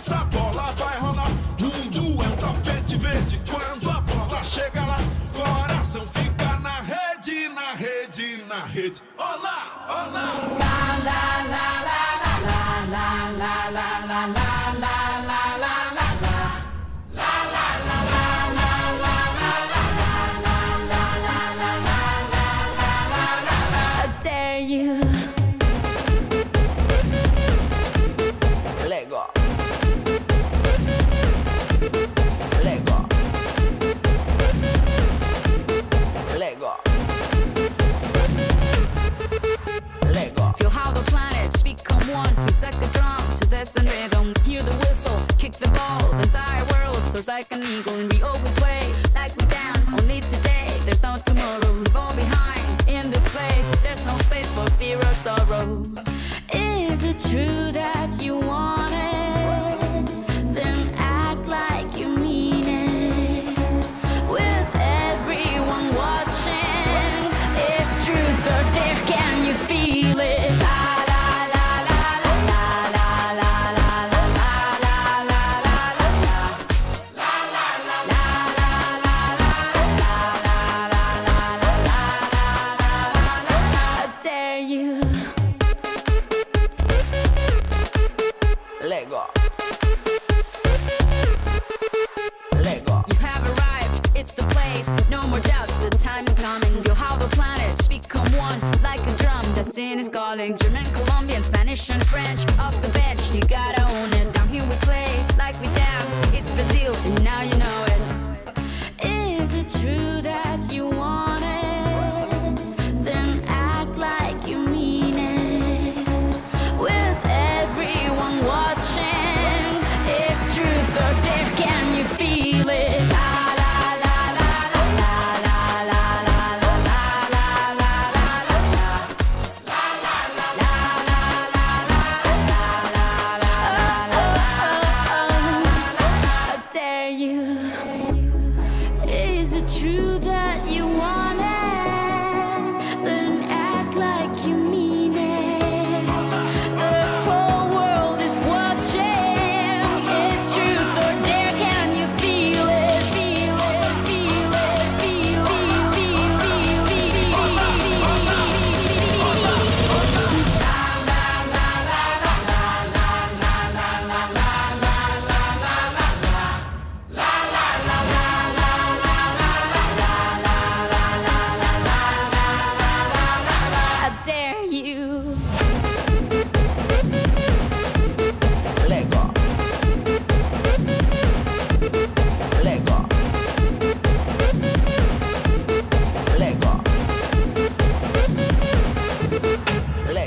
essa bola vai rolar. Mundo é um tapete verde quando a bola chega lá. Coração fica na rede, na rede, na rede. Olá, olá. La la la la la la la la la la la I dare you. Drum and rhythm. Hear the whistle, kick the ball. The entire world soars like an eagle. And we all we play like we dance. Only today, there's no tomorrow. Leave all behind in this place. There's no space for fear or sorrow. Is it true that you want you. Lego. Lego. You have arrived, it's the place. No more doubts, the time is coming. Feel how the planets become one like a drum. Destiny is calling. German, Colombian, Spanish, and French. Off the gotta true that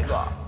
Michael.